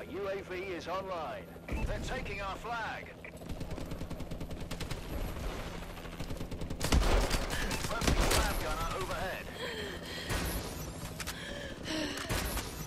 Our UAV is online. They're taking our flag.